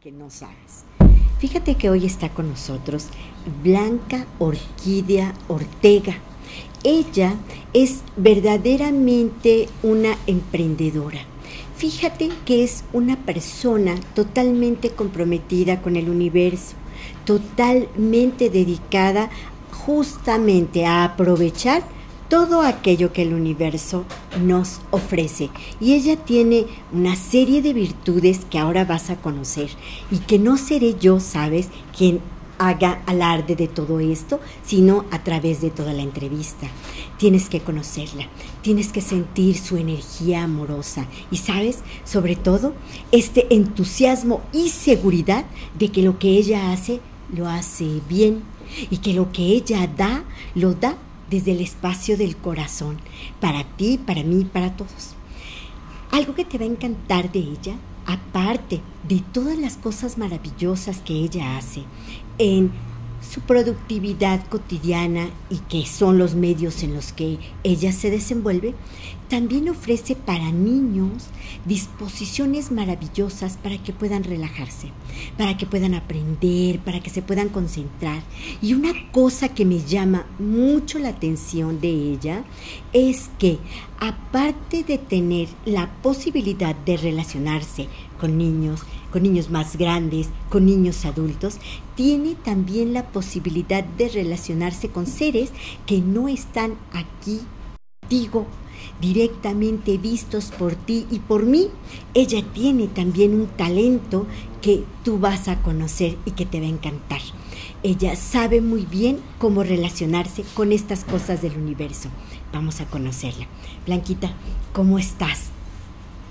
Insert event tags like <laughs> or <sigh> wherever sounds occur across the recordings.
que no sabes. Fíjate que hoy está con nosotros Blanca Orquídea Ortega. Ella es verdaderamente una emprendedora. Fíjate que es una persona totalmente comprometida con el universo, totalmente dedicada justamente a aprovechar todo aquello que el universo nos ofrece. Y ella tiene una serie de virtudes que ahora vas a conocer. Y que no seré yo, sabes, quien haga alarde de todo esto, sino a través de toda la entrevista. Tienes que conocerla, tienes que sentir su energía amorosa. Y sabes, sobre todo, este entusiasmo y seguridad de que lo que ella hace, lo hace bien. Y que lo que ella da, lo da desde el espacio del corazón, para ti, para mí, para todos. Algo que te va a encantar de ella, aparte de todas las cosas maravillosas que ella hace en su productividad cotidiana y que son los medios en los que ella se desenvuelve, también ofrece para niños disposiciones maravillosas para que puedan relajarse, para que puedan aprender, para que se puedan concentrar. Y una cosa que me llama mucho la atención de ella es que aparte de tener la posibilidad de relacionarse con niños, con niños más grandes, con niños adultos, tiene también la posibilidad de relacionarse con seres que no están aquí contigo directamente vistos por ti y por mí, ella tiene también un talento que tú vas a conocer y que te va a encantar. Ella sabe muy bien cómo relacionarse con estas cosas del universo. Vamos a conocerla. Blanquita, ¿cómo estás?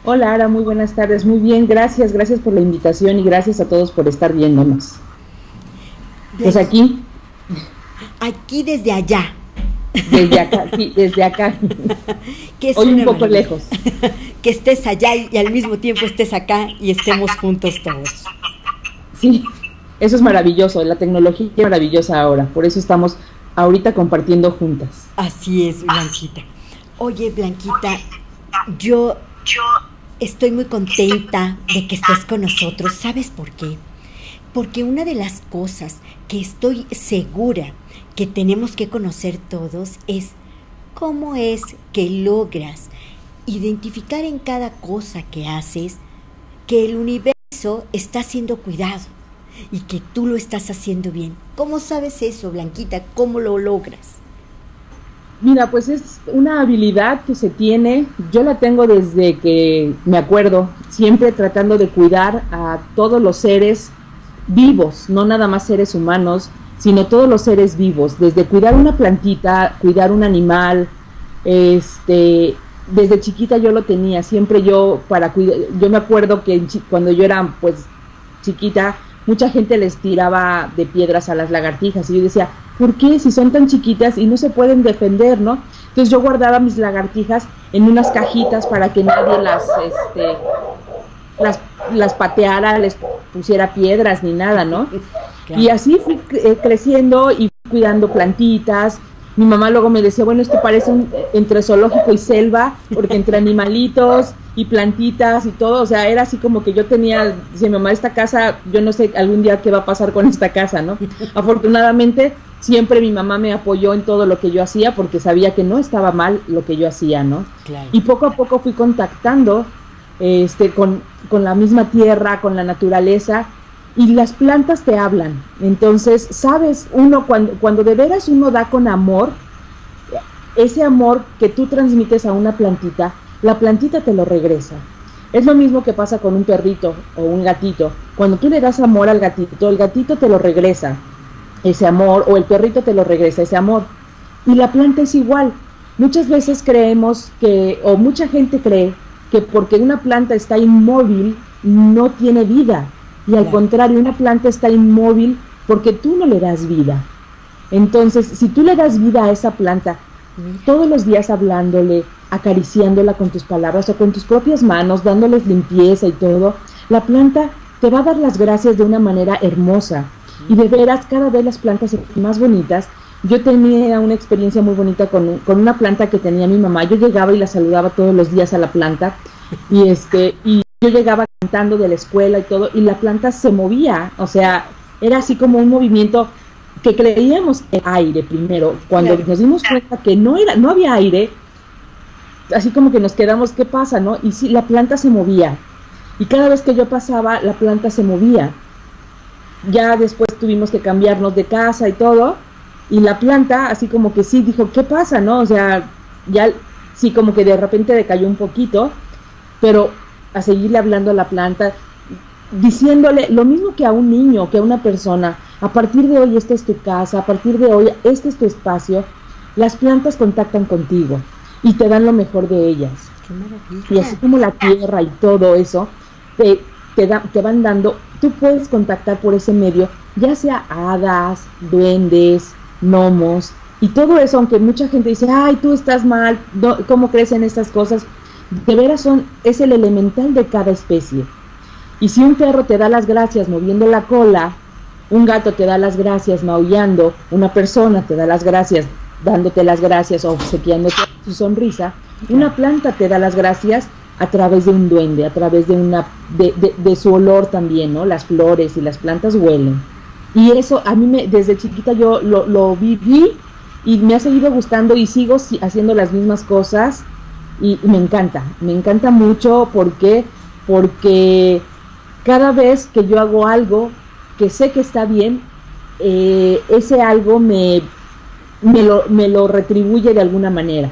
Hola, Ara, muy buenas tardes. Muy bien, gracias, gracias por la invitación y gracias a todos por estar viéndonos. Pues aquí. Aquí desde allá. Desde acá, sí, desde acá. <laughs> que es Hoy un poco lejos. <laughs> que estés allá y, y al mismo tiempo estés acá y estemos juntos todos. Sí, eso es maravilloso, la tecnología es maravillosa ahora, por eso estamos ahorita compartiendo juntas. Así es, Blanquita. Oye, Blanquita, yo estoy muy contenta de que estés con nosotros. ¿Sabes por qué? Porque una de las cosas que estoy segura que tenemos que conocer todos es cómo es que logras identificar en cada cosa que haces que el universo está siendo cuidado y que tú lo estás haciendo bien. ¿Cómo sabes eso, Blanquita? ¿Cómo lo logras? Mira, pues es una habilidad que se tiene, yo la tengo desde que me acuerdo, siempre tratando de cuidar a todos los seres vivos, no nada más seres humanos, sino todos los seres vivos, desde cuidar una plantita, cuidar un animal, este, desde chiquita yo lo tenía, siempre yo para cuidar, yo me acuerdo que cuando yo era pues chiquita, mucha gente les tiraba de piedras a las lagartijas y yo decía, ¿por qué si son tan chiquitas y no se pueden defender, no? Entonces yo guardaba mis lagartijas en unas cajitas para que nadie las, este, las, las pateara, les pusiera piedras ni nada, ¿no? Y así fui eh, creciendo y cuidando plantitas. Mi mamá luego me decía, bueno, esto parece un, entre zoológico y selva, porque entre animalitos y plantitas y todo, o sea, era así como que yo tenía, dice mi mamá, esta casa, yo no sé algún día qué va a pasar con esta casa, ¿no? Afortunadamente, siempre mi mamá me apoyó en todo lo que yo hacía porque sabía que no estaba mal lo que yo hacía, ¿no? Claro. Y poco a poco fui contactando este, con, con la misma tierra, con la naturaleza, y las plantas te hablan. Entonces, sabes, uno cuando, cuando de veras uno da con amor, ese amor que tú transmites a una plantita, la plantita te lo regresa. Es lo mismo que pasa con un perrito o un gatito. Cuando tú le das amor al gatito, el gatito te lo regresa, ese amor, o el perrito te lo regresa, ese amor. Y la planta es igual. Muchas veces creemos que, o mucha gente cree, que porque una planta está inmóvil, no tiene vida. Y al contrario, una planta está inmóvil porque tú no le das vida. Entonces, si tú le das vida a esa planta, todos los días hablándole, acariciándola con tus palabras o con tus propias manos, dándoles limpieza y todo, la planta te va a dar las gracias de una manera hermosa. Y de veras, cada vez las plantas son más bonitas. Yo tenía una experiencia muy bonita con, con una planta que tenía mi mamá. Yo llegaba y la saludaba todos los días a la planta. Y este, y yo llegaba cantando de la escuela y todo, y la planta se movía, o sea, era así como un movimiento que creíamos el aire primero, cuando nos dimos cuenta que no era, no había aire, así como que nos quedamos, ¿qué pasa, no? Y sí, la planta se movía, y cada vez que yo pasaba, la planta se movía. Ya después tuvimos que cambiarnos de casa y todo, y la planta, así como que sí, dijo, ¿qué pasa, no? O sea, ya sí, como que de repente decayó un poquito, pero a seguirle hablando a la planta, diciéndole lo mismo que a un niño, que a una persona, a partir de hoy esta es tu casa, a partir de hoy este es tu espacio, las plantas contactan contigo y te dan lo mejor de ellas. y así como la tierra y todo eso, te, te, te van dando, tú puedes contactar por ese medio, ya sea hadas, duendes, gnomos, y todo eso, aunque mucha gente dice, ay, tú estás mal, ¿cómo crecen estas cosas? De veras son, es el elemental de cada especie. Y si un perro te da las gracias moviendo la cola, un gato te da las gracias maullando, una persona te da las gracias dándote las gracias o obsequiándote su sonrisa, una planta te da las gracias a través de un duende, a través de una de, de, su olor también, ¿no? Las flores y las plantas huelen. Y eso a mí me, desde chiquita yo lo, lo viví y me ha seguido gustando y sigo haciendo las mismas cosas y, me encanta, me encanta mucho porque porque cada vez que yo hago algo que sé que está bien, eh, ese algo me, me, lo, me lo retribuye de alguna manera.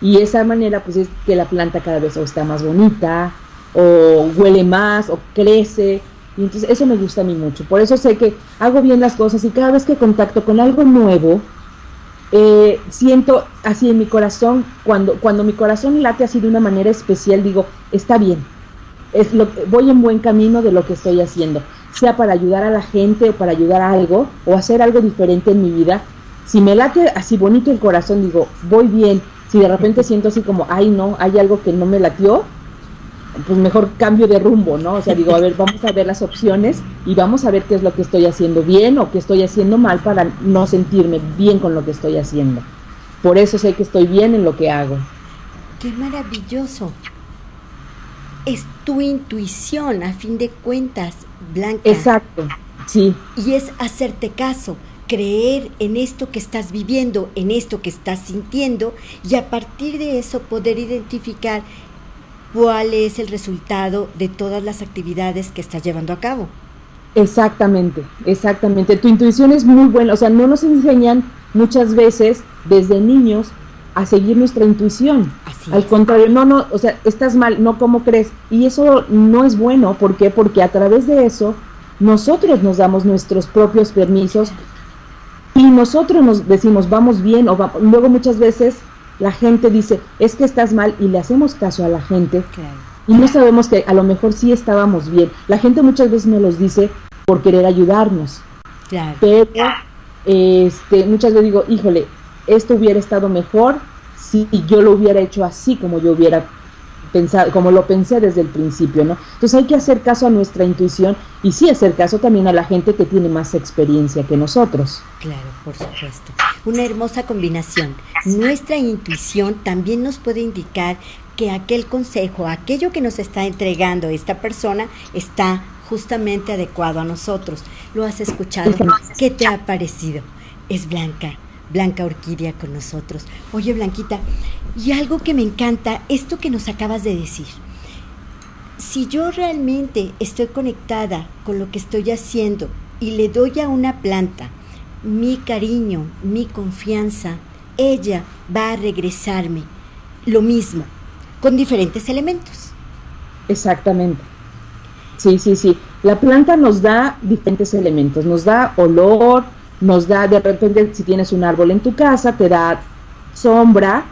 Y esa manera pues es que la planta cada vez o está más bonita, o huele más, o crece. Y entonces eso me gusta a mí mucho. Por eso sé que hago bien las cosas y cada vez que contacto con algo nuevo, eh, siento así en mi corazón, cuando, cuando mi corazón late así de una manera especial, digo, está bien, es lo, voy en buen camino de lo que estoy haciendo, sea para ayudar a la gente o para ayudar a algo o hacer algo diferente en mi vida. Si me late así bonito el corazón, digo, voy bien. Si de repente siento así como, ay no, hay algo que no me latió, pues mejor cambio de rumbo, ¿no? O sea, digo, a ver, vamos a ver las opciones y vamos a ver qué es lo que estoy haciendo bien o qué estoy haciendo mal para no sentirme bien con lo que estoy haciendo. Por eso sé que estoy bien en lo que hago. Qué maravilloso. Es tu intuición, a fin de cuentas, Blanca. Exacto, sí. Y es hacerte caso, creer en esto que estás viviendo, en esto que estás sintiendo y a partir de eso poder identificar cuál es el resultado de todas las actividades que estás llevando a cabo. Exactamente, exactamente. Tu intuición es muy buena, o sea, no nos enseñan muchas veces desde niños a seguir nuestra intuición. Al contrario, no, no, o sea, estás mal, no como crees. Y eso no es bueno, ¿por qué? Porque a través de eso nosotros nos damos nuestros propios permisos y nosotros nos decimos, vamos bien, o luego muchas veces la gente dice, es que estás mal y le hacemos caso a la gente y no sabemos que a lo mejor sí estábamos bien. La gente muchas veces nos los dice por querer ayudarnos. Pero este, muchas veces digo, híjole, esto hubiera estado mejor si yo lo hubiera hecho así como yo hubiera pensado, como lo pensé desde el principio, ¿no? Entonces hay que hacer caso a nuestra intuición y sí hacer caso también a la gente que tiene más experiencia que nosotros. Claro, por supuesto. Una hermosa combinación. Nuestra intuición también nos puede indicar que aquel consejo, aquello que nos está entregando esta persona está justamente adecuado a nosotros. ¿Lo has escuchado? ¿Qué te ha parecido? Es Blanca, Blanca Orquídea con nosotros. Oye, Blanquita, y algo que me encanta, esto que nos acabas de decir. Si yo realmente estoy conectada con lo que estoy haciendo y le doy a una planta mi cariño, mi confianza, ella va a regresarme lo mismo, con diferentes elementos. Exactamente. Sí, sí, sí. La planta nos da diferentes elementos, nos da olor, nos da de repente si tienes un árbol en tu casa, te da sombra,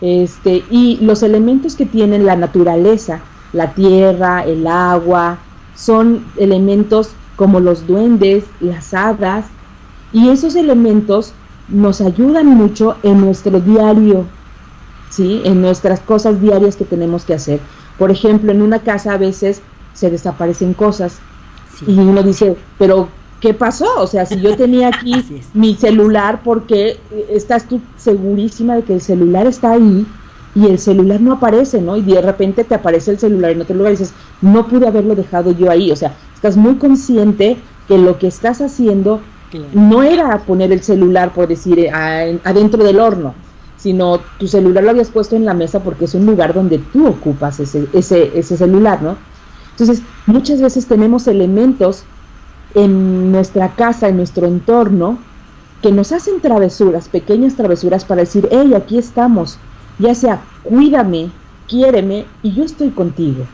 este, y los elementos que tiene la naturaleza, la tierra, el agua, son elementos como los duendes, las hadas, y esos elementos nos ayudan mucho en nuestro diario, ¿sí? En nuestras cosas diarias que tenemos que hacer. Por ejemplo, en una casa a veces se desaparecen cosas y uno dice, pero ¿qué pasó? O sea, si yo tenía <laughs> aquí mi celular, ¿por qué estás tú segurísima de que el celular está ahí? y el celular no aparece, ¿no? Y de repente te aparece el celular en otro lugar y dices, no pude haberlo dejado yo ahí. O sea, estás muy consciente que lo que estás haciendo no era poner el celular, por decir, eh, adentro del horno, sino tu celular lo habías puesto en la mesa porque es un lugar donde tú ocupas ese, ese, ese celular, ¿no? Entonces, muchas veces tenemos elementos en nuestra casa, en nuestro entorno, que nos hacen travesuras, pequeñas travesuras para decir, hey, aquí estamos, ya sea cuídame, quiéreme y yo estoy contigo,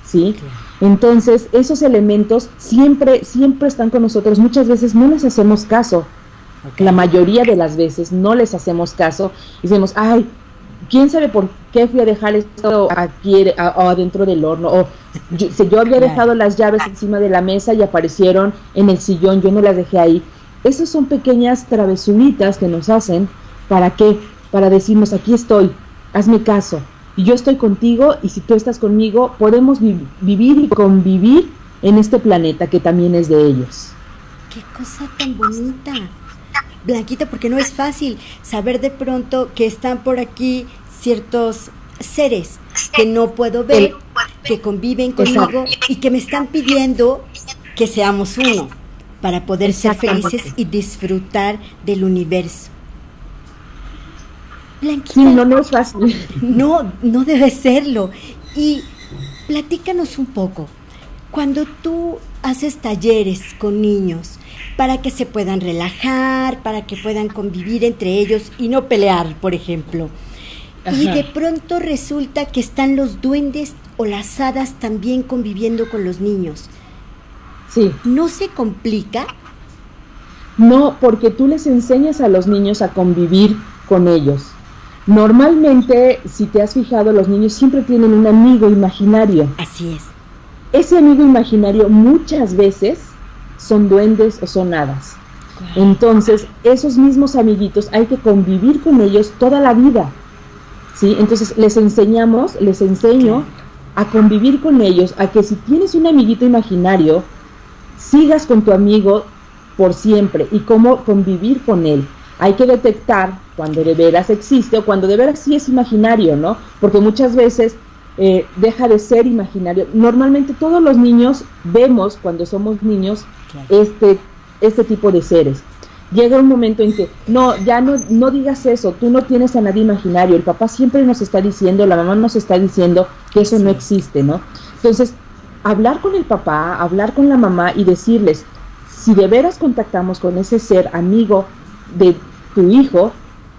¿sí? Entonces, esos elementos siempre, siempre están con nosotros, muchas veces no les hacemos caso, la mayoría de las veces no les hacemos caso y decimos, ay, quién sabe por qué fui a dejar esto aquí adentro del horno o yo, si yo había dejado las llaves encima de la mesa y aparecieron en el sillón, yo no las dejé ahí. Esas son pequeñas travesuritas que nos hacen. Para qué? Para decirnos, aquí estoy, hazme caso, y yo estoy contigo y si tú estás conmigo, podemos vivir y convivir en este planeta que también es de ellos. Qué cosa tan bonita. Blanquita, porque no es fácil saber de pronto que están por aquí ciertos seres que no puedo ver, que conviven conmigo y que me están pidiendo que seamos uno para poder ser felices y disfrutar del universo. Blanquita, no, no es fácil. No, no debe serlo. Y platícanos un poco. Cuando tú haces talleres con niños, para que se puedan relajar, para que puedan convivir entre ellos y no pelear, por ejemplo. Y de pronto resulta que están los duendes o las hadas también conviviendo con los niños. Sí. ¿No se complica? No, porque tú les enseñas a los niños a convivir con ellos. Normalmente, si te has fijado, los niños siempre tienen un amigo imaginario. Así es. Ese amigo imaginario muchas veces son duendes o son hadas. Entonces, esos mismos amiguitos hay que convivir con ellos toda la vida. ¿Sí? Entonces, les enseñamos, les enseño a convivir con ellos, a que si tienes un amiguito imaginario, sigas con tu amigo por siempre y cómo convivir con él. Hay que detectar cuando de veras existe o cuando de veras sí es imaginario, ¿no? Porque muchas veces eh, deja de ser imaginario. Normalmente todos los niños vemos cuando somos niños este, este tipo de seres. Llega un momento en que, no, ya no, no digas eso, tú no tienes a nadie imaginario, el papá siempre nos está diciendo, la mamá nos está diciendo que eso no existe, ¿no? Entonces, hablar con el papá, hablar con la mamá y decirles, si de veras contactamos con ese ser amigo de tu hijo,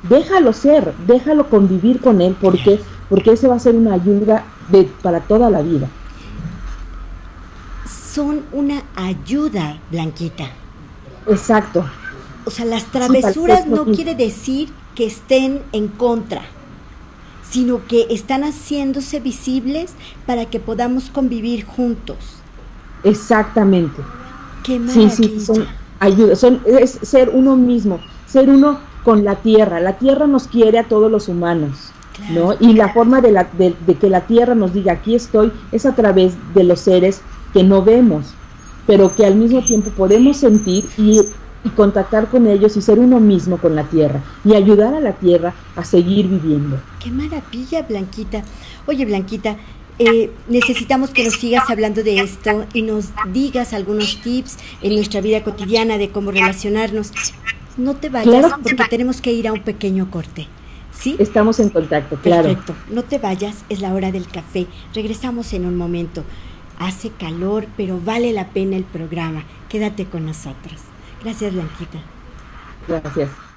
déjalo ser, déjalo convivir con él, porque porque ese va a ser una ayuda de, para toda la vida. Son una ayuda, Blanquita. Exacto. O sea, las travesuras no quiere decir que estén en contra, sino que están haciéndose visibles para que podamos convivir juntos. Exactamente. Qué maravilla. Sí, sí, son ayuda, son, es ser uno mismo, ser uno con la tierra. La tierra nos quiere a todos los humanos. ¿no? Y la forma de, la, de, que la tierra nos diga aquí estoy es a través de los seres que no vemos, pero que al mismo tiempo podemos sentir y, contactar con ellos y ser uno mismo con la tierra y ayudar a la tierra a seguir viviendo. Qué maravilla, Blanquita. Oye, Blanquita, eh, necesitamos que nos sigas hablando de esto y nos digas algunos tips en nuestra vida cotidiana de cómo relacionarnos. No te vayas porque tenemos que ir a un pequeño corte. ¿Sí? Estamos en contacto, claro. Perfecto. No te vayas, es la hora del café. Regresamos en un momento. Hace calor, pero vale la pena el programa. Quédate con nosotros. Gracias, Blanquita. Gracias.